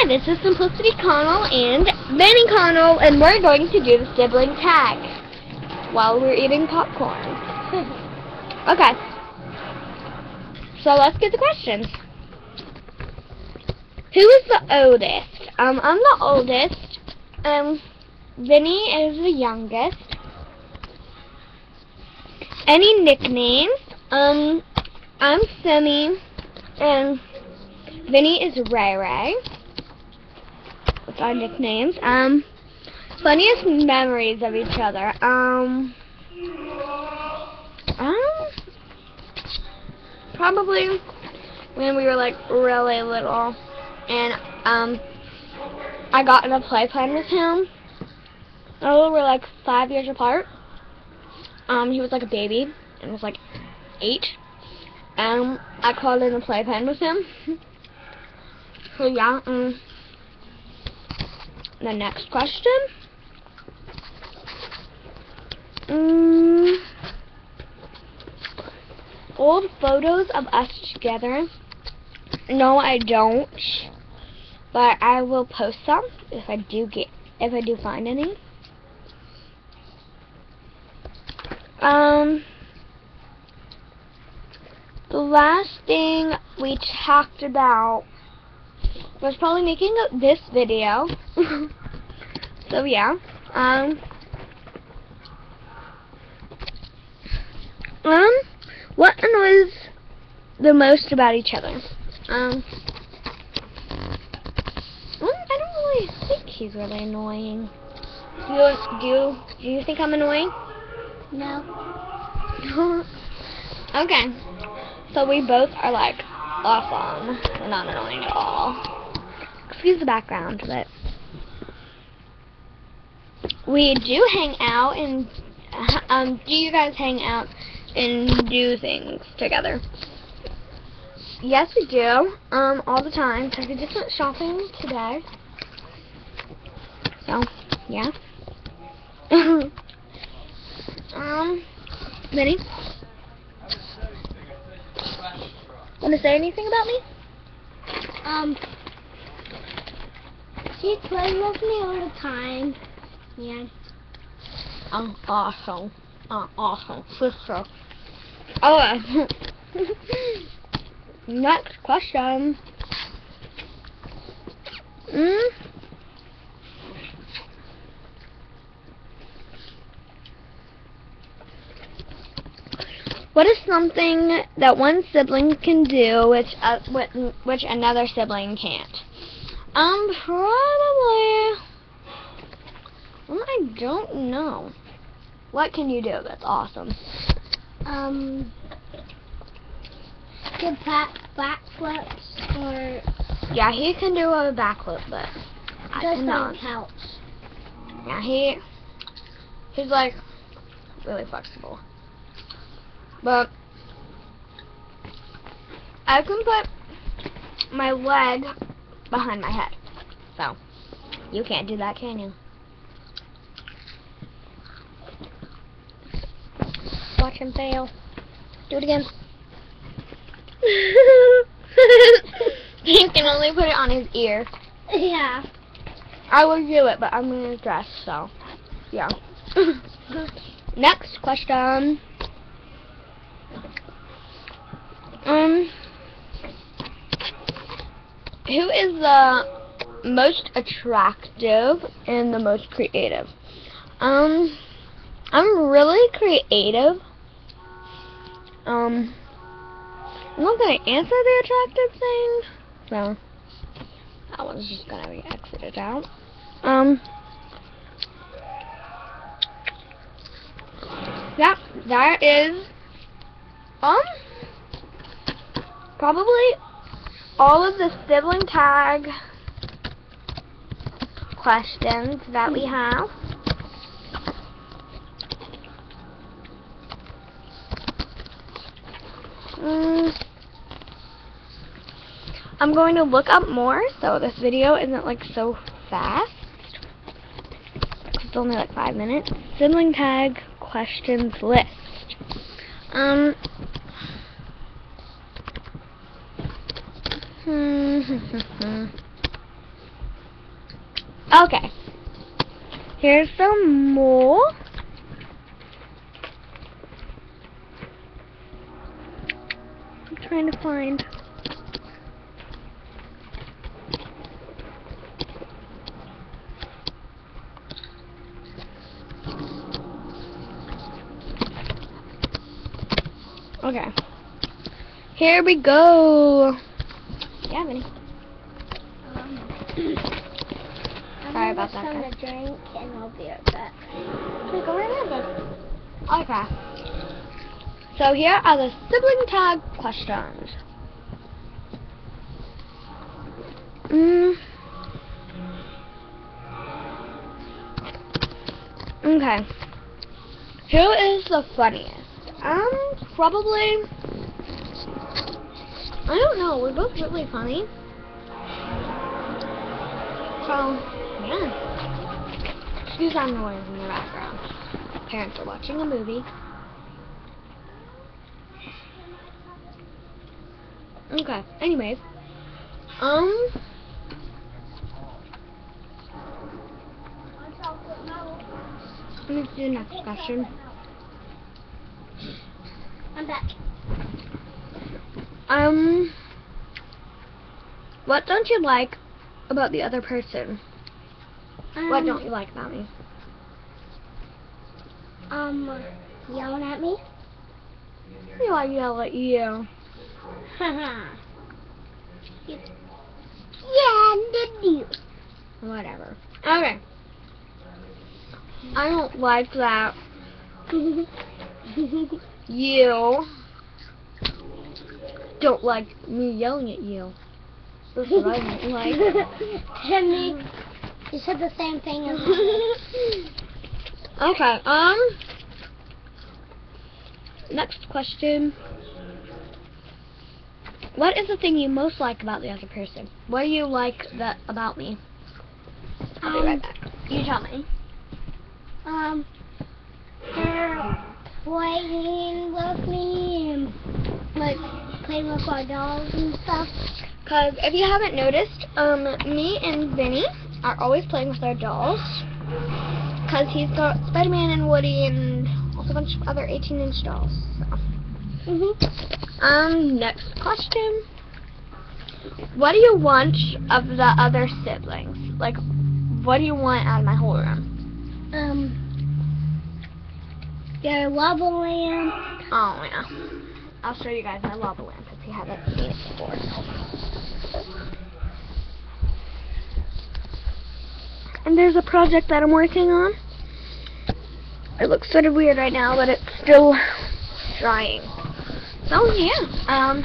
Hi, this is Simplicity Connell and Benny Connell, and we're going to do the sibling tag while we're eating popcorn. okay. So let's get the questions. Who is the oldest? Um, I'm the oldest. Um, Vinny is the youngest. Any nicknames? Um, I'm Simi, and Vinny is Ray Ray. What's our nicknames? Um, funniest memories of each other. Um, um, probably when we were like really little, and um, I got in a playpen with him. Oh, we're like five years apart. Um, he was like a baby and was like eight. And I crawled in a playpen with him. so yeah, um, the next question. Um, old photos of us together. No, I don't. But I will post some if I do get if I do find any. Um, the last thing we talked about was probably making this video. so yeah, um, um, what annoys the most about each other? Um, well, I don't really think he's really annoying. Do you, do you, do you think I'm annoying? No. okay. So we both are like awesome. We're not annoying at all. Excuse the background, but we do hang out and um do you guys hang out and do things together? Yes, we do. Um, all the time because we just went shopping today. So, yeah. Um, Minnie? Want to say anything about me? Um, she plays with me all the time. Yeah. I'm awesome. I'm awesome. Sister. Oh, uh, next question. Mm? What is something that one sibling can do which uh, which another sibling can't? Um, probably. Well, I don't know. What can you do that's awesome? Um, the back backflips or. Yeah, he can do a backflip, but I Just cannot. on couch. Yeah, he he's like really flexible. But I can put my leg behind my head. So you can't do that, can you? Watch him fail. Do it again. he can only put it on his ear. Yeah. I will do it, but I'm in a dress, so yeah. Next question. Um, who is the most attractive and the most creative? Um, I'm really creative. Um, I'm not gonna answer the attractive thing, so that one's just gonna be exited out. Um, yeah, that is, um, probably all of the sibling tag questions that we have. Mm, I'm going to look up more so this video isn't like so fast. It's only like five minutes. Sibling tag questions list. Um, Okay. Here's some more. I'm trying to find. Okay. Here we go. Do you have any? Um, I'm Sorry about that, Some guys. to drink, and I'll be right back. Okay, go. Okay. So here are the sibling tag questions. Mm. Okay. Who is the funniest? Um, probably. I don't know. We're both really funny. So, yeah. Excuse our noise in the background. Parents are watching a movie. Okay. Anyways, um, let me do the next question. I'm back. Um, what don't you like about the other person? what Um, don't you like about me? Um, yelling at me? You I yell at you. Haha. yeah, did you? Whatever. Okay. I don't like that you don't like me yelling at you. That's what I don't like. Timmy, you said the same thing as me. okay, um next question. What is the thing you most like about the other person? What do you like that about me? I'll be right Um, back. You tell me. Um, they're playing with me and like playing with our dolls and stuff. Because if you haven't noticed, um, me and Vinny are always playing with our dolls. Because he's got Spider-Man and Woody and also a bunch of other 18-inch dolls. So. Mhm. Um, next question. What do you want of the other siblings? Like, what do you want out of my whole room? Um, their lava lamp. Oh, yeah. I'll show you guys my lava lamp if you haven't seen it before. And there's a project that I'm working on. It looks sort of weird right now, but it's still drying. So, yeah. Um,